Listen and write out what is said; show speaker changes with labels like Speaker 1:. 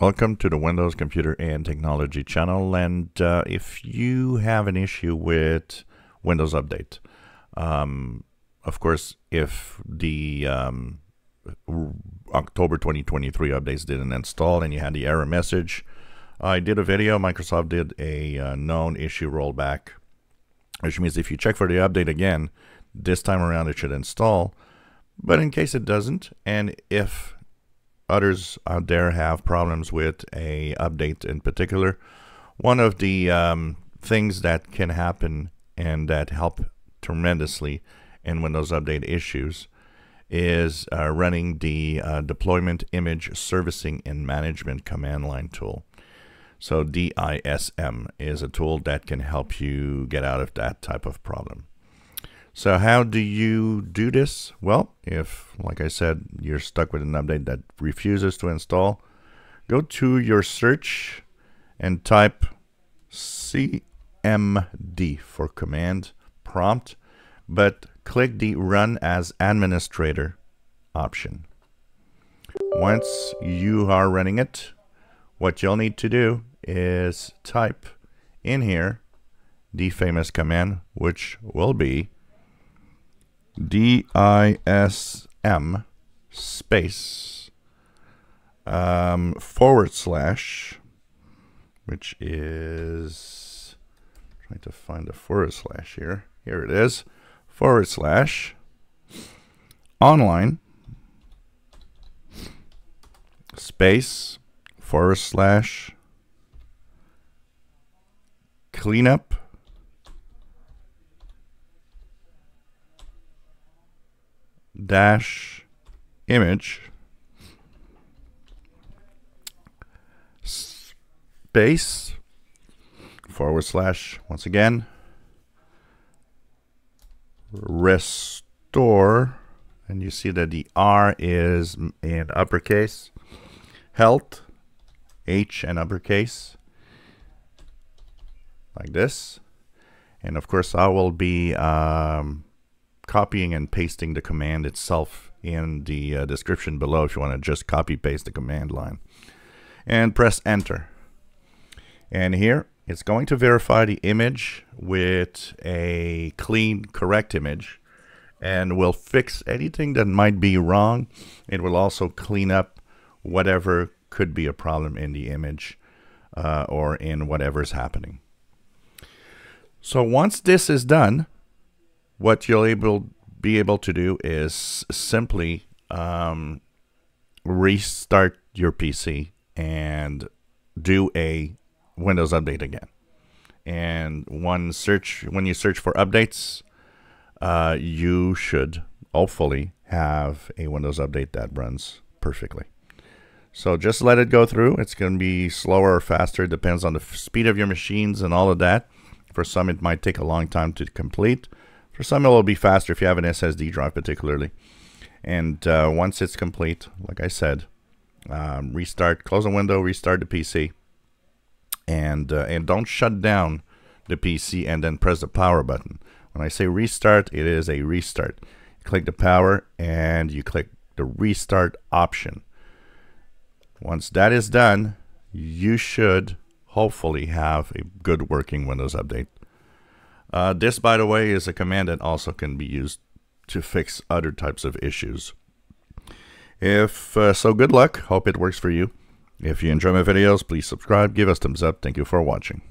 Speaker 1: Welcome to the Windows Computer and Technology channel. And uh, if you have an issue with Windows Update, um, of course, if the um, October 2023 updates didn't install and you had the error message, I did a video. Microsoft did a uh, known issue rollback, which means if you check for the update again, this time around it should install. But in case it doesn't, and if others out there have problems with a update in particular. One of the um, things that can happen and that help tremendously in Windows Update issues is uh, running the uh, Deployment Image Servicing and Management command line tool. So DISM is a tool that can help you get out of that type of problem. So how do you do this? Well, if, like I said, you're stuck with an update that refuses to install, go to your search and type CMD for command prompt, but click the Run as Administrator option. Once you are running it, what you'll need to do is type in here the famous command, which will be D-I-S-M space um, forward slash, which is, trying to find a forward slash here. Here it is, forward slash, online, space, forward slash, cleanup, dash image space forward slash once again restore and you see that the R is in uppercase health H and uppercase like this. And of course I will be um, copying and pasting the command itself in the uh, description below if you want to just copy paste the command line. And press enter. And here it's going to verify the image with a clean, correct image and will fix anything that might be wrong. It will also clean up whatever could be a problem in the image uh, or in whatever's happening. So once this is done, what you'll able be able to do is simply um, restart your PC and do a Windows update again. And one search when you search for updates, uh, you should hopefully have a Windows update that runs perfectly. So just let it go through. It's going to be slower or faster, It depends on the speed of your machines and all of that. For some, it might take a long time to complete. For some, it will be faster if you have an SSD drive particularly. And uh, once it's complete, like I said, um, restart, close the window, restart the PC. And, uh, and don't shut down the PC and then press the power button. When I say restart, it is a restart. Click the power and you click the restart option. Once that is done, you should hopefully have a good working Windows update. Uh, this, by the way, is a command that also can be used to fix other types of issues. If uh, so, good luck. Hope it works for you. If you enjoy my videos, please subscribe, give us thumbs up. Thank you for watching.